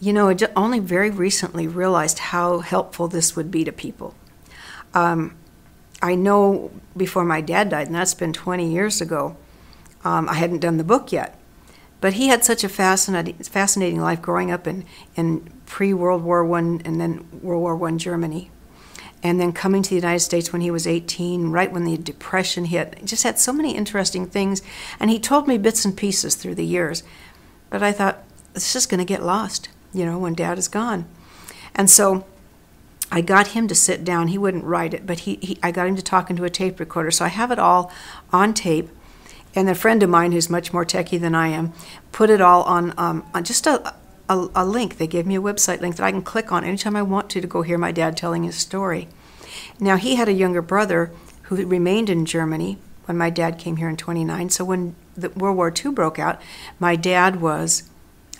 You know, I ju- only very recently realized how helpful this would be to people. Um, I know before my dad died, and that's been 20 years ago, um, I hadn't done the book yet. But he had such a fascinating, fascinating life growing up in, in pre World War One and then World War One Germany, and then coming to the United States when he was 18, right when the Depression hit. he Just had so many interesting things, and he told me bits and pieces through the years. But I thought this is going to get lost, you know, when Dad is gone, and so I got him to sit down. He wouldn't write it, but he, he I got him to talk into a tape recorder. So I have it all on tape and a friend of mine who's much more techie than I am put it all on, um, on just a, a, a, link. They gave me a website link that I can click on anytime I want to to go hear my dad telling his story. Now, he had a younger brother who remained in Germany when my dad came here in 29. So when the World War II broke out, my dad was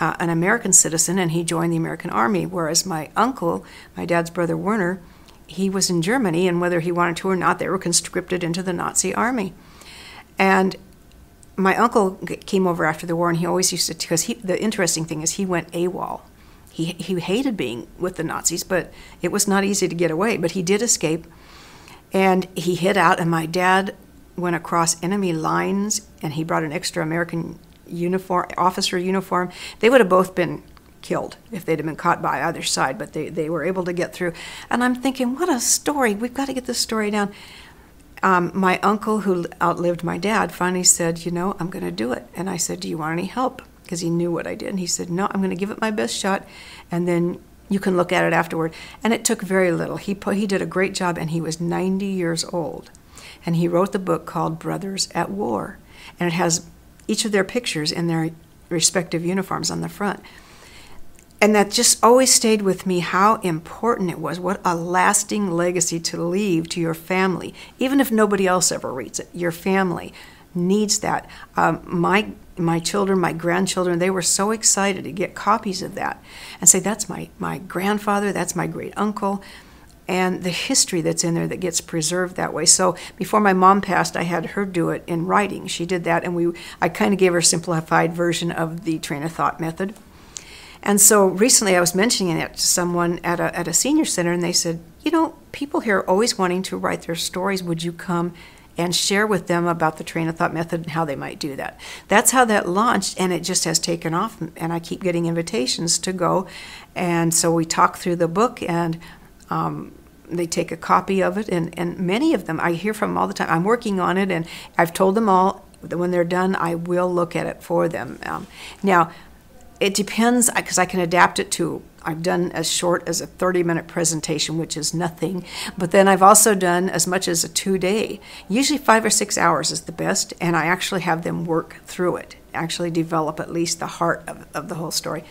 uh, an American citizen and he joined the American Army, whereas my uncle, my dad's brother Werner, he was in Germany, and whether he wanted to or not, they were conscripted into the Nazi army. And my uncle came over after the war, and he always used to because he. The interesting thing is he went AWOL. He he hated being with the Nazis, but it was not easy to get away. But he did escape, and he hid out. And my dad went across enemy lines, and he brought an extra American uniform, officer uniform. They would have both been killed if they'd have been caught by either side, but they, they were able to get through. And I'm thinking, what a story! We've got to get this story down um, my uncle, who outlived my dad, finally said, You know, I'm going to do it. And I said, Do you want any help? Because he knew what I did. And he said, No, I'm going to give it my best shot, and then you can look at it afterward. And it took very little. He, put, he did a great job, and he was 90 years old. And he wrote the book called Brothers at War. And it has each of their pictures in their respective uniforms on the front. And that just always stayed with me how important it was what a lasting legacy to leave to your family. Even if nobody else ever reads it your family needs that. Um, my my children my grandchildren they were so excited to get copies of that and say that's my my grandfather that's my great uncle and the history that's in there that gets preserved that way. So before my mom passed, I had her do it in writing. She did that, and we I kind of gave her a simplified version of the train of thought method. And so recently I was mentioning it to someone at a, at a senior center, and they said, You know, people here are always wanting to write their stories. Would you come and share with them about the train of thought method and how they might do that? That's how that launched, and it just has taken off. And I keep getting invitations to go. And so we talk through the book, and um, they take a copy of it. And, and many of them, I hear from all the time. I'm working on it, and I've told them all that when they're done, I will look at it for them. Um, now, it depends because I can adapt it to. I've done as short as a 30 minute presentation, which is nothing, but then I've also done as much as a two day. Usually, five or six hours is the best, and I actually have them work through it, actually develop at least the heart of, of the whole story.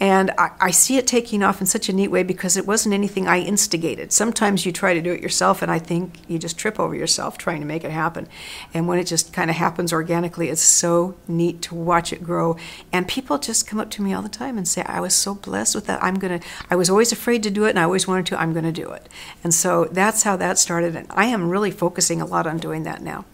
And I, I, see it taking off in such a neat way because it wasn't anything I instigated. Sometimes you try to do it yourself, and I think you just trip over yourself trying to make it happen. And when it just kind of happens organically, it's so neat to watch it grow. And people just come up to me all the time and say, I was so blessed with that. I'm going to, I was always afraid to do it, and I always wanted to, I'm going to do it. And so that's how that started. And I am really focusing a lot on doing that now.